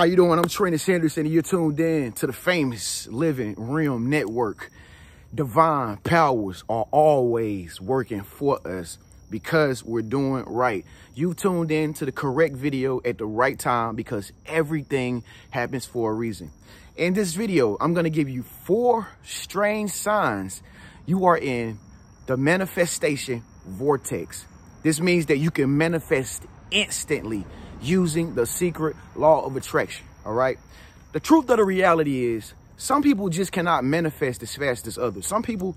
How you doing? I'm Trenius Henderson and you're tuned in to the famous Living Realm Network. Divine powers are always working for us because we're doing right. You tuned in to the correct video at the right time because everything happens for a reason. In this video, I'm going to give you four strange signs you are in the manifestation vortex. This means that you can manifest instantly using the secret law of attraction. All right. The truth of the reality is some people just cannot manifest as fast as others. Some people,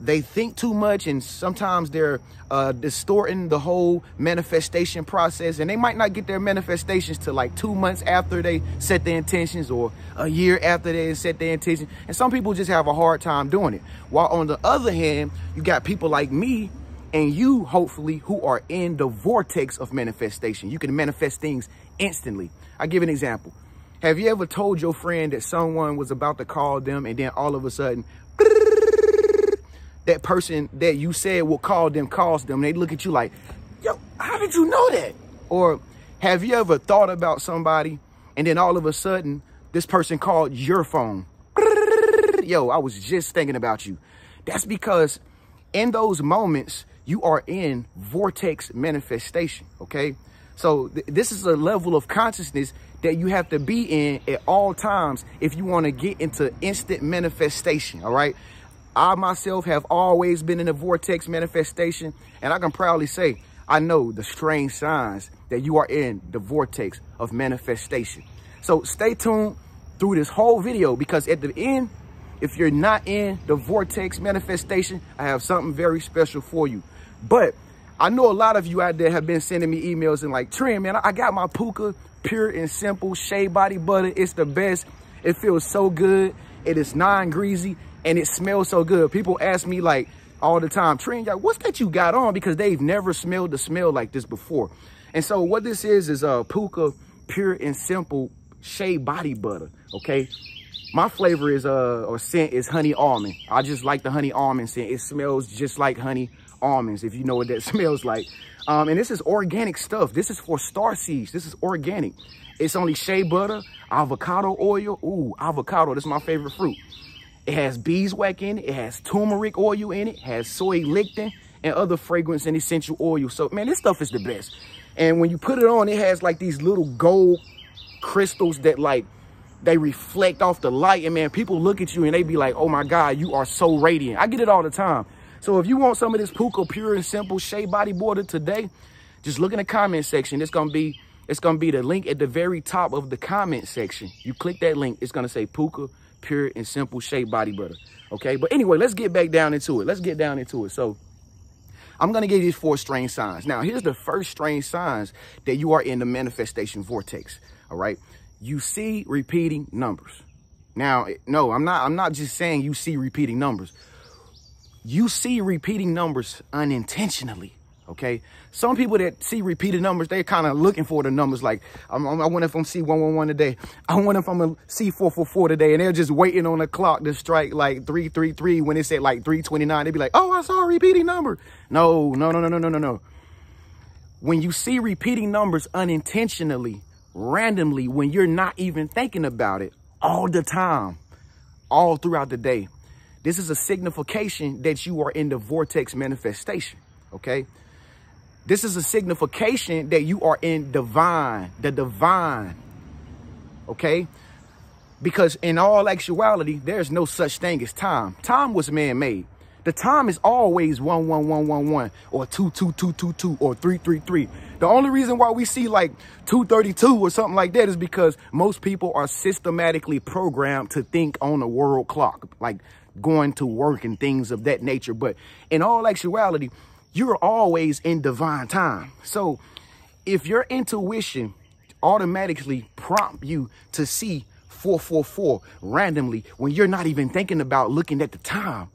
they think too much and sometimes they're uh, distorting the whole manifestation process and they might not get their manifestations to like two months after they set their intentions or a year after they set their intention. And some people just have a hard time doing it. While on the other hand, you got people like me and you hopefully who are in the vortex of manifestation. You can manifest things instantly. I give an example. Have you ever told your friend that someone was about to call them and then all of a sudden that person that you said will call them calls them. They look at you like, yo, how did you know that? Or have you ever thought about somebody and then all of a sudden this person called your phone? Yo, I was just thinking about you. That's because in those moments, you are in vortex manifestation, okay? So th this is a level of consciousness that you have to be in at all times if you want to get into instant manifestation, all right? I myself have always been in a vortex manifestation, and I can proudly say I know the strange signs that you are in the vortex of manifestation. So stay tuned through this whole video because at the end, if you're not in the vortex manifestation, I have something very special for you. But I know a lot of you out there have been sending me emails and like, Trent, man, I got my Puka pure and simple shea body butter. It's the best. It feels so good. It is non-greasy and it smells so good. People ask me like all the time, Trent, what's that you got on? Because they've never smelled the smell like this before. And so what this is, is a Puka pure and simple shea body butter, okay? My flavor is, uh, or scent is honey almond. I just like the honey almond scent. It smells just like honey almonds, if you know what that smells like. Um, and this is organic stuff. This is for star seeds. This is organic. It's only shea butter, avocado oil. Ooh, avocado, this is my favorite fruit. It has beeswax in it. It has turmeric oil in it. it has soy lecithin and other fragrance and essential oil. So, man, this stuff is the best. And when you put it on, it has like these little gold crystals that like, they reflect off the light. And man, people look at you and they be like, oh my God, you are so radiant. I get it all the time. So if you want some of this Puka Pure and Simple Shea Body Butter today, just look in the comment section. It's gonna be it's gonna be the link at the very top of the comment section. You click that link, it's gonna say Puka Pure and Simple Shea Body Butter. Okay, but anyway, let's get back down into it. Let's get down into it. So I'm gonna give you these four strange signs. Now, here's the first strange signs that you are in the manifestation vortex. All right, you see repeating numbers. Now, no, I'm not. I'm not just saying you see repeating numbers you see repeating numbers unintentionally. Okay. Some people that see repeated numbers, they're kind of looking for the numbers. Like, I'm, i wonder if I'm C111 today. I wonder if I'm a C444 today. And they're just waiting on the clock to strike like 333 when it's at like 329. They'd be like, oh, I saw a repeating number. No, no, no, no, no, no, no, no. When you see repeating numbers unintentionally, randomly, when you're not even thinking about it all the time, all throughout the day, this is a signification that you are in the vortex manifestation, okay? This is a signification that you are in divine, the divine, okay? Because in all actuality, there's no such thing as time. Time was man-made. The time is always one, one, one, one, one, or two, two, two, two, two, or three, three, three. The only reason why we see like 232 or something like that is because most people are systematically programmed to think on a world clock. Like going to work and things of that nature. But in all actuality, you're always in divine time. So if your intuition automatically prompt you to see 444 randomly when you're not even thinking about looking at the time,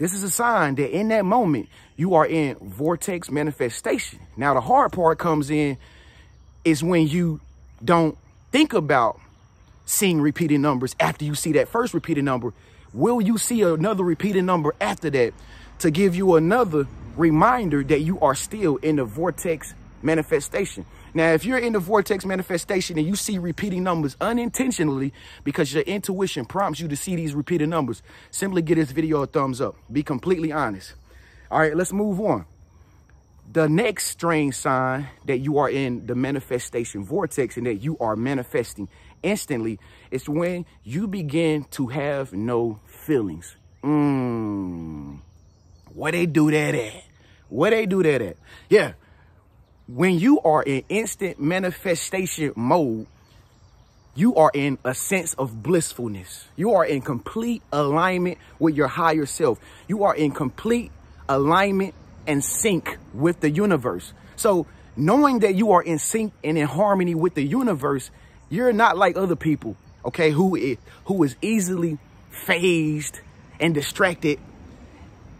this is a sign that in that moment, you are in vortex manifestation. Now, the hard part comes in is when you don't think about seeing repeating numbers after you see that first repeated number Will you see another repeating number after that to give you another reminder that you are still in the vortex manifestation? Now, if you're in the vortex manifestation and you see repeating numbers unintentionally because your intuition prompts you to see these repeated numbers, simply give this video a thumbs up. Be completely honest. All right, let's move on. The next strange sign that you are in the manifestation vortex and that you are manifesting instantly is when you begin to have no feelings. Mmm. Where they do that at? Where they do that at? Yeah, when you are in instant manifestation mode, you are in a sense of blissfulness. You are in complete alignment with your higher self. You are in complete alignment and sync with the universe. So knowing that you are in sync and in harmony with the universe, you're not like other people, okay, who is, who is easily phased and distracted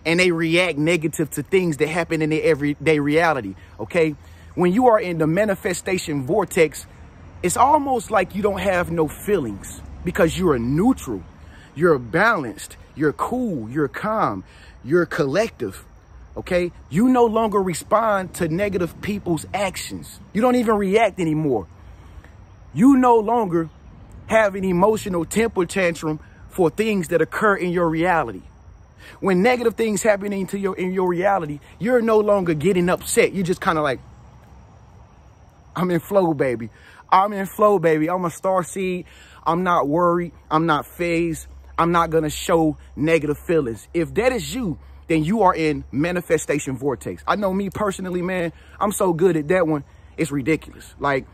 and they react negative to things that happen in their everyday reality, okay? When you are in the manifestation vortex, it's almost like you don't have no feelings because you're neutral, you're balanced, you're cool, you're calm, you're collective. Okay. You no longer respond to negative people's actions. You don't even react anymore. You no longer have an emotional temper tantrum for things that occur in your reality. When negative things happen into your in your reality, you're no longer getting upset. You're just kind of like, I'm in flow, baby. I'm in flow, baby. I'm a star seed. I'm not worried. I'm not phased. I'm not going to show negative feelings. If that is you, then you are in manifestation vortex. I know me personally, man, I'm so good at that one. It's ridiculous. Like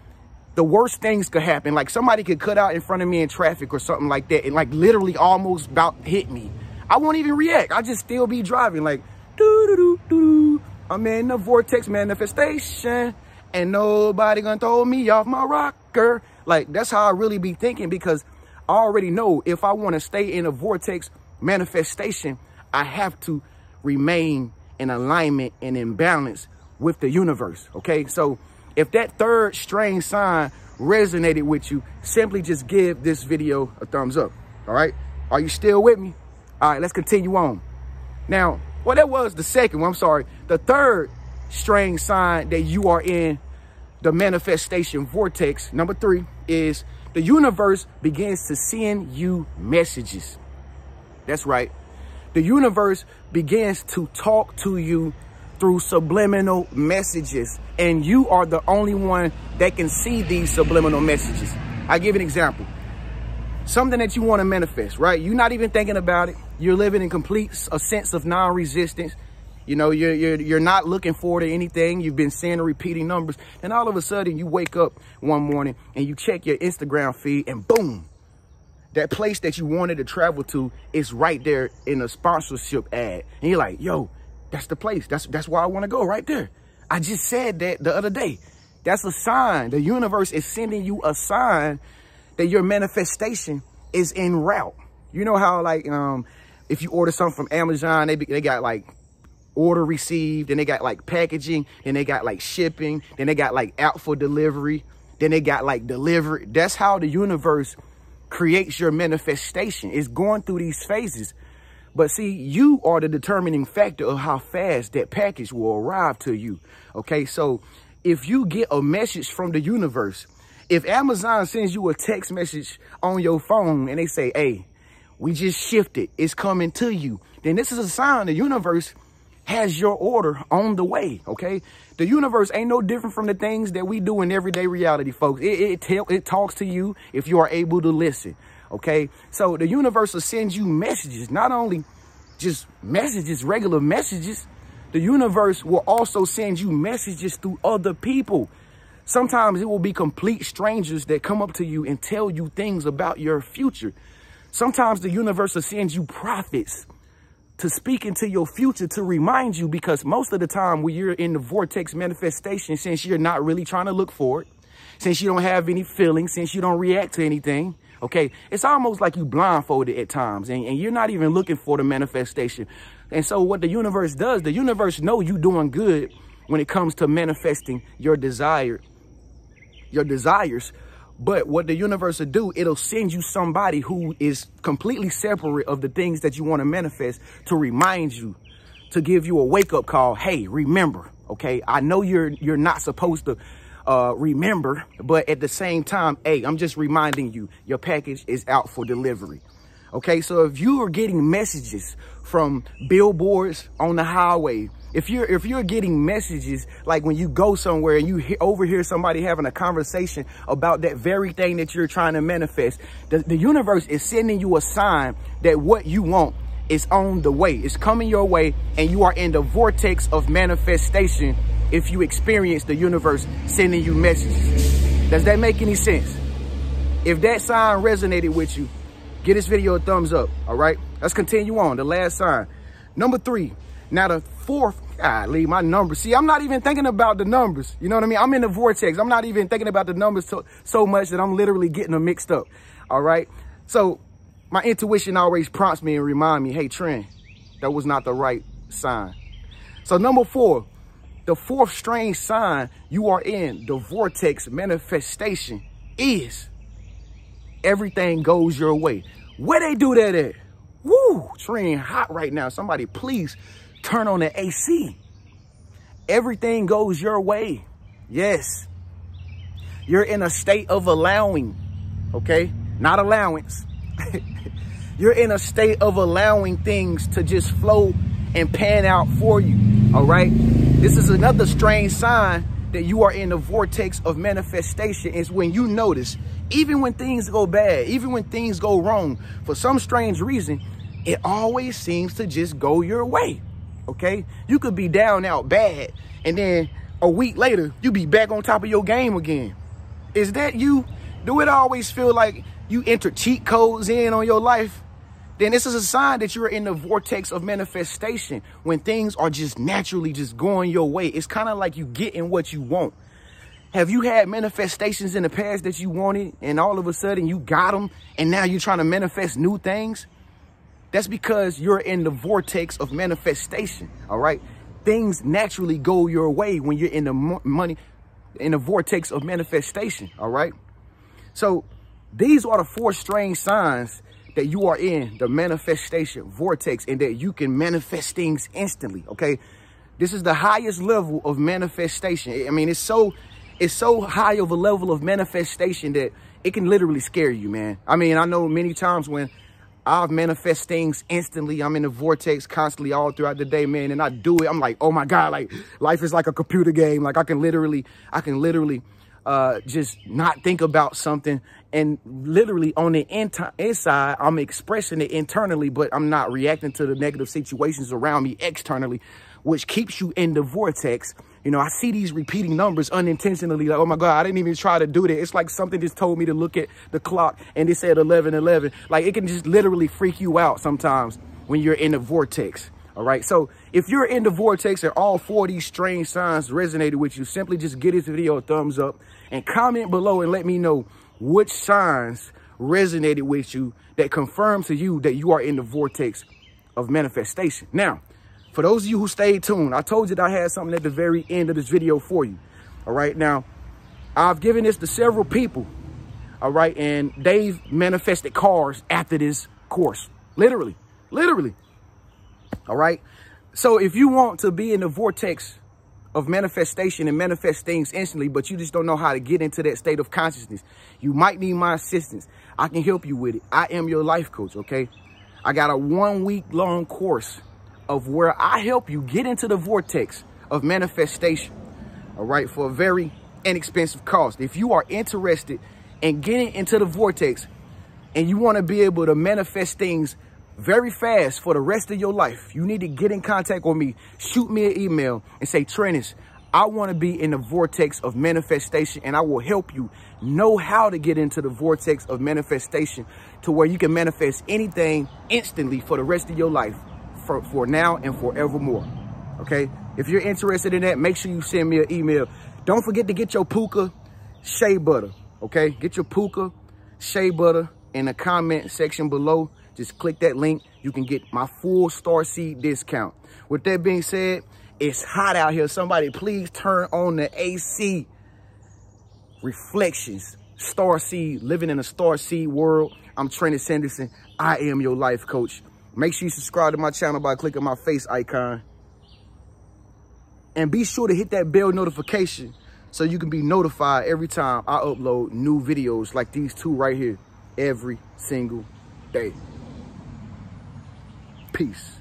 the worst things could happen. Like somebody could cut out in front of me in traffic or something like that and like literally almost about hit me. I won't even react. I just still be driving like doo doo doo doo. I'm in the vortex manifestation and nobody gonna throw me off my rocker. Like, that's how I really be thinking because I already know if I want to stay in a vortex manifestation, I have to remain in alignment and in balance with the universe. Okay. So if that third strange sign resonated with you, simply just give this video a thumbs up. All right. Are you still with me? All right, let's continue on. Now, well, that was the second one. I'm sorry. The third strange sign that you are in the manifestation vortex. Number three is the universe begins to send you messages. That's right. The universe begins to talk to you through subliminal messages. And you are the only one that can see these subliminal messages. I give an example. Something that you want to manifest, right? You're not even thinking about it. You're living in complete a sense of non-resistance. You know, you're, you're, you're not looking forward to anything. You've been seeing repeating numbers. And all of a sudden you wake up one morning and you check your Instagram feed and boom, that place that you wanted to travel to is right there in a sponsorship ad. And you're like, yo, that's the place. That's, that's where I want to go right there. I just said that the other day. That's a sign. The universe is sending you a sign that your manifestation is en route. You know how like, um, if you order something from Amazon, they, they got like order received, then they got like packaging, then they got like shipping, then they got like out for delivery, then they got like delivery. That's how the universe creates your manifestation. It's going through these phases. But see, you are the determining factor of how fast that package will arrive to you. Okay, so if you get a message from the universe, if Amazon sends you a text message on your phone and they say, hey, we just shifted, it's coming to you, then this is a sign the universe has your order on the way, okay? The universe ain't no different from the things that we do in everyday reality, folks. It, it, tell, it talks to you if you are able to listen, okay? So the universe will send you messages, not only just messages, regular messages. The universe will also send you messages through other people. Sometimes it will be complete strangers that come up to you and tell you things about your future. Sometimes the universe will send you prophets to speak into your future to remind you because most of the time when you're in the vortex manifestation, since you're not really trying to look for it, since you don't have any feelings, since you don't react to anything, okay, it's almost like you blindfolded at times and, and you're not even looking for the manifestation. And so what the universe does, the universe know you doing good when it comes to manifesting your desire, your desires. But what the universe will do, it'll send you somebody who is completely separate of the things that you want to manifest to remind you, to give you a wake up call. Hey, remember, okay, I know you're, you're not supposed to uh, remember. But at the same time, hey, I'm just reminding you, your package is out for delivery. Okay, so if you are getting messages from billboards on the highway, if you're if you're getting messages like when you go somewhere and you hear, overhear somebody having a conversation about that very thing that you're trying to manifest, the, the universe is sending you a sign that what you want is on the way. It's coming your way and you are in the vortex of manifestation if you experience the universe sending you messages. Does that make any sense? If that sign resonated with you, give this video a thumbs up, all right? Let's continue on, the last sign. Number three, now the fourth, leave my numbers. See, I'm not even thinking about the numbers. You know what I mean? I'm in the vortex. I'm not even thinking about the numbers so, so much that I'm literally getting them mixed up, all right? So my intuition always prompts me and remind me, hey, Trent, that was not the right sign. So number four, the fourth strange sign you are in, the vortex manifestation is everything goes your way. Where they do that at? Woo, train hot right now. Somebody please turn on the AC. Everything goes your way. Yes. You're in a state of allowing, okay? Not allowance. You're in a state of allowing things to just flow and pan out for you, all right? This is another strange sign that you are in the vortex of manifestation is when you notice, even when things go bad, even when things go wrong, for some strange reason, it always seems to just go your way, okay? You could be down out bad, and then a week later, you be back on top of your game again. Is that you? Do it always feel like you enter cheat codes in on your life? Then this is a sign that you're in the vortex of manifestation when things are just naturally just going your way. It's kind of like you getting what you want. Have you had manifestations in the past that you wanted and all of a sudden you got them and now you're trying to manifest new things? That's because you're in the vortex of manifestation, all right? Things naturally go your way when you're in the money, in the vortex of manifestation, all right? So these are the four strange signs that you are in the manifestation vortex and that you can manifest things instantly, okay? This is the highest level of manifestation. I mean, it's so it's so high of a level of manifestation that it can literally scare you, man. I mean, I know many times when I've manifest things instantly. I'm in the vortex constantly all throughout the day, man. And I do it. I'm like, oh my God, like life is like a computer game. Like I can literally, I can literally uh, just not think about something and literally on the inside, I'm expressing it internally, but I'm not reacting to the negative situations around me externally, which keeps you in the vortex. You know, I see these repeating numbers unintentionally, like, oh my God, I didn't even try to do that. It's like something just told me to look at the clock and it said 11, 11. Like it can just literally freak you out sometimes when you're in the vortex. All right. So if you're in the vortex and all four of these strange signs resonated with you, simply just give this video a thumbs up and comment below and let me know which signs resonated with you that confirm to you that you are in the vortex of manifestation. Now, for those of you who stayed tuned, I told you that I had something at the very end of this video for you. All right. Now, I've given this to several people. All right. And they've manifested cars after this course. Literally. Literally. All right. So if you want to be in the vortex of manifestation and manifest things instantly, but you just don't know how to get into that state of consciousness, you might need my assistance. I can help you with it. I am your life coach, okay? I got a one week long course of where I help you get into the vortex of manifestation, all right, for a very inexpensive cost. If you are interested in getting into the vortex and you want to be able to manifest things very fast for the rest of your life, you need to get in contact with me. Shoot me an email and say, Trenius, I want to be in the vortex of manifestation and I will help you know how to get into the vortex of manifestation to where you can manifest anything instantly for the rest of your life for, for now and forevermore. Okay. If you're interested in that, make sure you send me an email. Don't forget to get your puka shea butter. Okay. Get your puka shea butter in the comment section below. Just click that link. You can get my full star seed discount. With that being said, it's hot out here. Somebody please turn on the AC. Reflections. Star Seed, living in a star seed world. I'm Trenius Henderson. I am your life coach. Make sure you subscribe to my channel by clicking my face icon. And be sure to hit that bell notification so you can be notified every time I upload new videos like these two right here every single day. Peace.